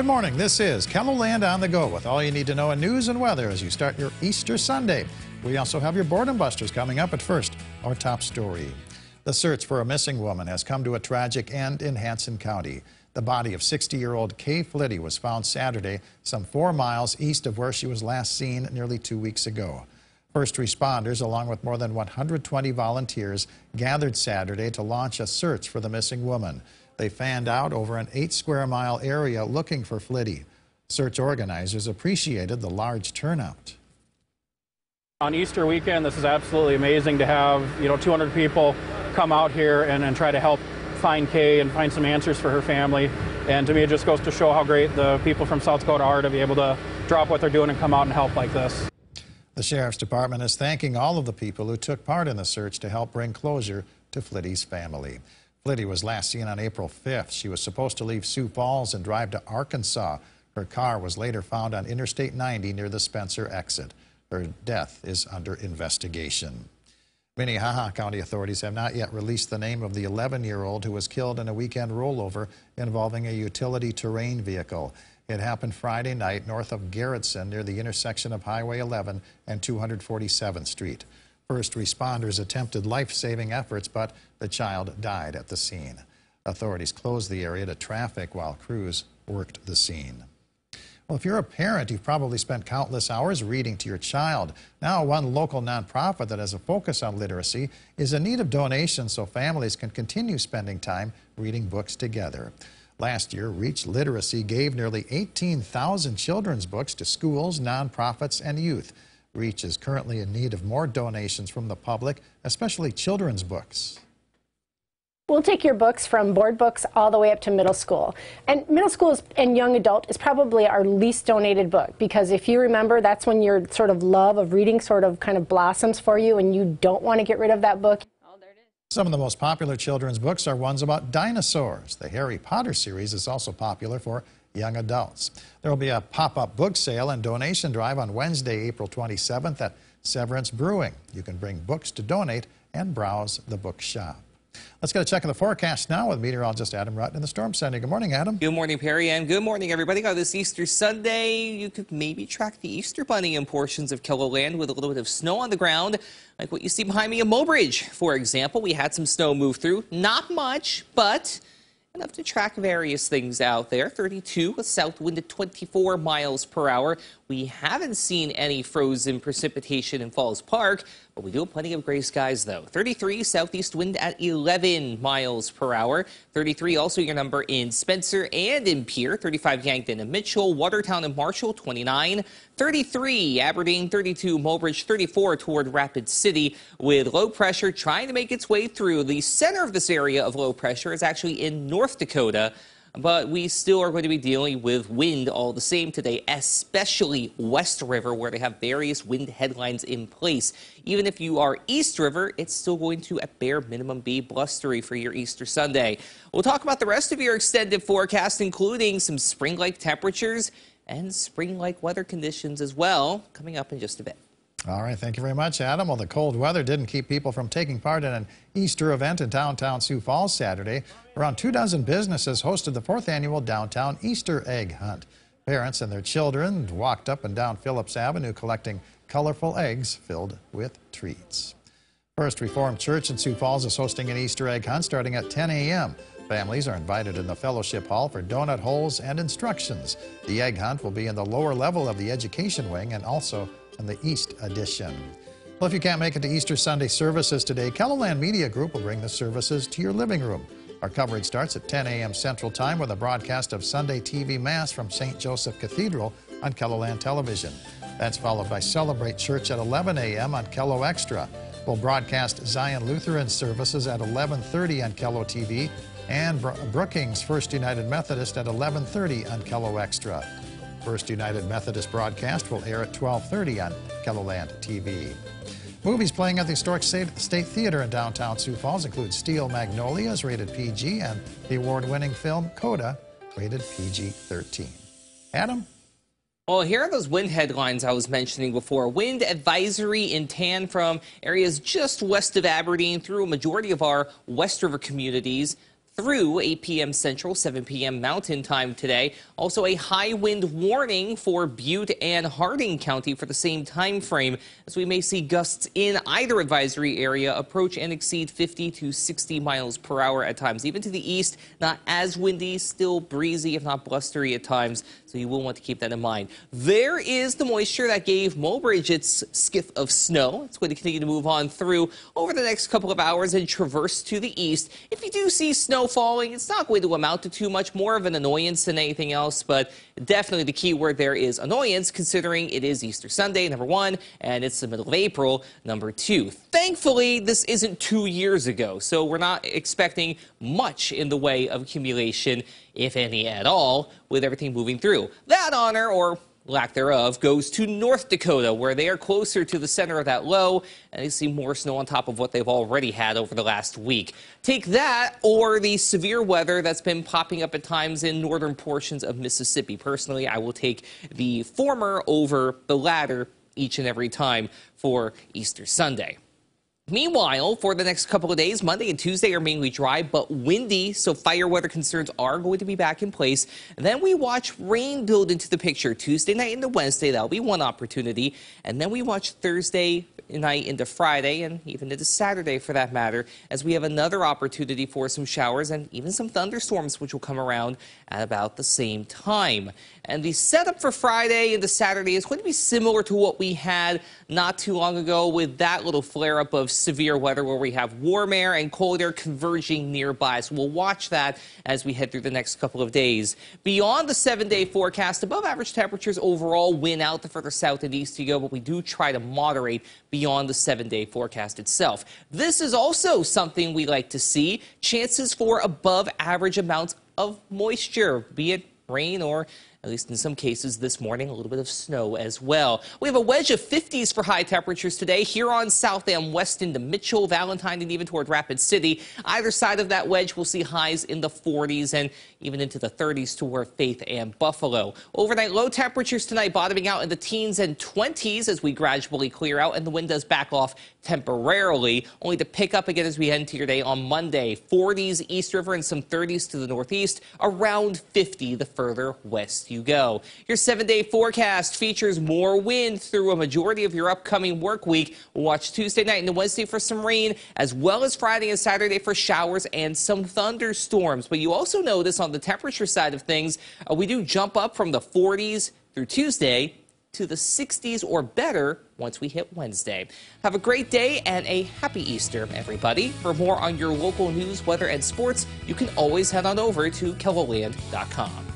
Good morning. This is KELOLAND on the go with all you need to know in news and weather as you start your Easter Sunday. We also have your boredom busters coming up at first. Our top story. The search for a missing woman has come to a tragic end in Hanson County. The body of 60-year-old Kay Flitty was found Saturday, some four miles east of where she was last seen nearly two weeks ago. First responders, along with more than 120 volunteers, gathered Saturday to launch a search for the missing woman. They fanned out over an eight square mile area looking for Flitty. Search organizers appreciated the large turnout. On Easter weekend, this is absolutely amazing to have, you know, 200 people come out here and, and try to help find Kay and find some answers for her family. And to me, it just goes to show how great the people from South Dakota are to be able to drop what they're doing and come out and help like this. The Sheriff's Department is thanking all of the people who took part in the search to help bring closure to Flitty's family. Flitty was last seen on April 5th. She was supposed to leave Sioux Falls and drive to Arkansas. Her car was later found on Interstate 90 near the Spencer exit. Her death is under investigation. Minnehaha County authorities have not yet released the name of the 11-year-old who was killed in a weekend rollover involving a utility terrain vehicle. It happened Friday night north of Garretson near the intersection of Highway 11 and 247th Street. First responders attempted life-saving efforts, but the child died at the scene. Authorities closed the area to traffic while crews worked the scene. Well, if you're a parent, you've probably spent countless hours reading to your child. Now, one local nonprofit that has a focus on literacy is in need of donations so families can continue spending time reading books together. Last year, Reach Literacy gave nearly 18,000 children's books to schools, nonprofits, and youth. Reach is currently in need of more donations from the public, especially children's books. We'll take your books from board books all the way up to middle school. And middle school and young adult is probably our least donated book because if you remember, that's when your sort of love of reading sort of kind of blossoms for you and you don't want to get rid of that book. Some of the most popular children's books are ones about dinosaurs. The Harry Potter series is also popular for young adults. There will be a pop-up book sale and donation drive on Wednesday, April 27th at Severance Brewing. You can bring books to donate and browse the bookshop. Let's get a check of the forecast now with meteorologist Adam Rutten in the Storm Center. Good morning, Adam. Good morning, Perry, and good morning, everybody. On this Easter Sunday, you could maybe track the Easter Bunny in portions of KELOLAND with a little bit of snow on the ground, like what you see behind me in Mobridge. For example, we had some snow move through. Not much, but enough to track various things out there. 32, a south wind at 24 miles per hour. We haven't seen any frozen precipitation in Falls Park, but we do have plenty of gray skies, though. 33, southeast wind at 11 miles per hour. 33, also your number in Spencer and in Pierre. 35, Yankton and Mitchell. Watertown and Marshall, 29. 33, Aberdeen, 32, Mobridge, 34 toward Rapid City, with low pressure trying to make its way through. The center of this area of low pressure is actually in North Dakota but we still are going to be dealing with wind all the same today, especially West River, where they have various wind headlines in place. Even if you are East River, it's still going to, at bare minimum, be blustery for your Easter Sunday. We'll talk about the rest of your extended forecast, including some spring-like temperatures and spring-like weather conditions as well, coming up in just a bit. All right, thank you very much, Adam. Well, the cold weather didn't keep people from taking part in an Easter event in downtown Sioux Falls Saturday. Around two dozen businesses hosted the fourth annual Downtown Easter Egg Hunt. Parents and their children walked up and down Phillips Avenue collecting colorful eggs filled with treats. First Reformed Church in Sioux Falls is hosting an Easter egg hunt starting at 10 a.m. Families are invited in the fellowship hall for donut holes and instructions. The egg hunt will be in the lower level of the education wing and also in the East Edition. Well, if you can't make it to Easter Sunday services today, KELOLAND Media Group will bring the services to your living room. Our coverage starts at 10 a.m. Central Time with a broadcast of Sunday TV Mass from St. Joseph Cathedral on KELOLAND Television. That's followed by Celebrate Church at 11 a.m. on KELO Extra. We'll broadcast Zion Lutheran services at 11.30 on KELO TV and Brookings First United Methodist at 11.30 on KELO Extra. First United Methodist broadcast will air at 12.30 on KELOLAND TV. Movies playing at the Historic State Theater in downtown Sioux Falls include Steel Magnolias, rated PG, and the award-winning film Coda, rated PG-13. Adam? Well, here are those wind headlines I was mentioning before. Wind advisory in tan from areas just west of Aberdeen through a majority of our West River communities. Through 8 p.m. Central, 7 p.m. Mountain Time today. Also, a high wind warning for Butte and Harding County for the same time frame, as we may see gusts in either advisory area approach and exceed 50 to 60 miles per hour at times. Even to the east, not as windy, still breezy, if not blustery at times. So you will want to keep that in mind. There is the moisture that gave Mobridge its skiff of snow. It's going to continue to move on through over the next couple of hours and traverse to the east. If you do see snow falling, it's not going to amount to too much more of an annoyance than anything else, but definitely the key word there is annoyance considering it is Easter Sunday, number one, and it's the middle of April, number two. Thankfully, this isn't two years ago, so we're not expecting much in the way of accumulation, if any at all, with everything moving through. That honor, or lack thereof, goes to North Dakota, where they are closer to the center of that low, and they see more snow on top of what they've already had over the last week. Take that, or the severe weather that's been popping up at times in northern portions of Mississippi. Personally, I will take the former over the latter each and every time for Easter Sunday. Meanwhile, for the next couple of days, Monday and Tuesday are mainly dry but windy, so fire weather concerns are going to be back in place. Then we watch rain build into the picture Tuesday night into Wednesday. That'll be one opportunity. And then we watch Thursday night into Friday and even into Saturday for that matter, as we have another opportunity for some showers and even some thunderstorms, which will come around at about the same time. And the setup for Friday into Saturday is going to be similar to what we had not too long ago with that little flare up of severe weather where we have warm air and cold air converging nearby. So we'll watch that as we head through the next couple of days. Beyond the seven day forecast, above average temperatures overall win out the further south and east you go, but we do try to moderate beyond the seven day forecast itself. This is also something we like to see chances for above average amounts of moisture, be it rain or at least in some cases this morning, a little bit of snow as well. We have a wedge of 50s for high temperatures today here on South and west into Mitchell, Valentine, and even toward Rapid City. Either side of that wedge, we'll see highs in the 40s and even into the 30s toward Faith and Buffalo. Overnight low temperatures tonight bottoming out in the teens and 20s as we gradually clear out and the wind does back off temporarily, only to pick up again as we head into your day on Monday. 40s East River and some 30s to the northeast, around 50 the further west you go. Your seven day forecast features more wind through a majority of your upcoming work week. Watch Tuesday night and Wednesday for some rain, as well as Friday and Saturday for showers and some thunderstorms. But you also notice on the temperature side of things, uh, we do jump up from the 40s through Tuesday to the 60s or better once we hit Wednesday. Have a great day and a happy Easter, everybody. For more on your local news, weather, and sports, you can always head on over to KELOLAND.com.